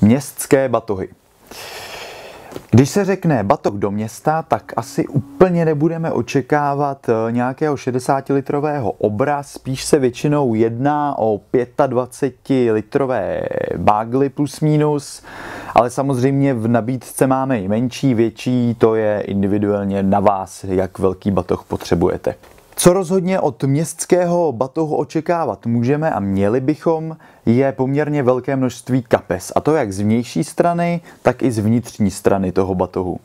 Městské batohy. Když se řekne batoh do města, tak asi úplně nebudeme očekávat eh, nějakého 60-litrového obra, spíš se většinou jedná o 25-litrové bágly plus minus, ale samozřejmě v nabídce máme i menší, větší, to je individuálně na vás, jak velký batoh potřebujete. Co rozhodně od městského batohu očekávat můžeme a měli bychom, je poměrně velké množství kapes. A to jak z vnější strany, tak i z vnitřní strany toho batohu.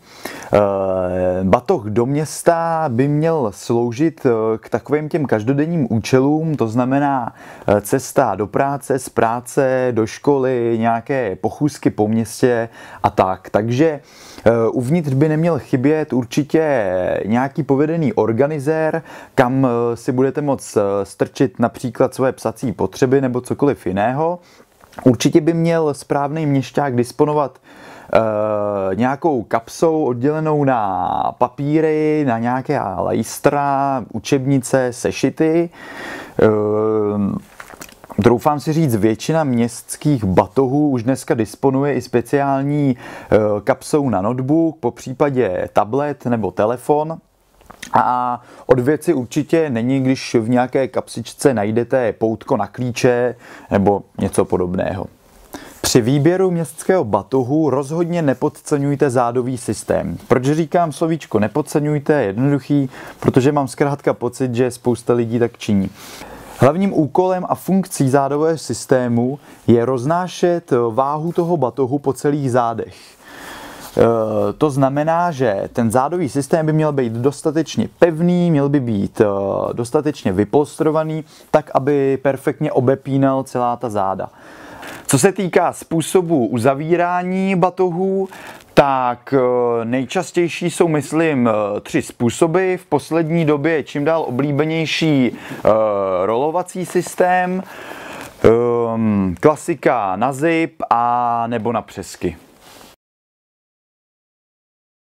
E, batoh do města by měl sloužit eh, k takovým těm každodenním účelům, to znamená eh, cesta do práce, z práce do školy, nějaké pochůzky po městě a tak. Takže uvnitř by neměl chybět určitě nějaký povedený organizér, kam si budete moct strčit například své psací potřeby nebo cokoliv jiného. Určitě by měl správný měšťák disponovat e, nějakou kapsou oddělenou na papíry, na nějaké lejstra, učebnice, sešity. E, Troufám si říct, většina městských batohů už dneska disponuje i speciální kapsou na notebook, po případě tablet nebo telefon. A od věci určitě není, když v nějaké kapsičce najdete poutko na klíče nebo něco podobného. Při výběru městského batohu rozhodně nepodceňujte zádový systém. Proč říkám slovíčko nepodceňujte, je jednoduchý, protože mám zkrátka pocit, že spousta lidí tak činí. Hlavním úkolem a funkcí zádového systému je roznášet váhu toho batohu po celých zádech. Eh, to znamená, že ten zádový systém by měl být dostatečně pevný, měl by být eh, dostatečně vypolstrovaný, tak aby perfektně obepínal celá ta záda. Co se týká způsobu uzavírání batohů, tak eh, nejčastější jsou, myslím, tři způsoby. V poslední době je čím dál oblíbenější rolovací systém, ehm, klasika na zip a nebo na přesky.